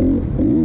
Mm-hmm.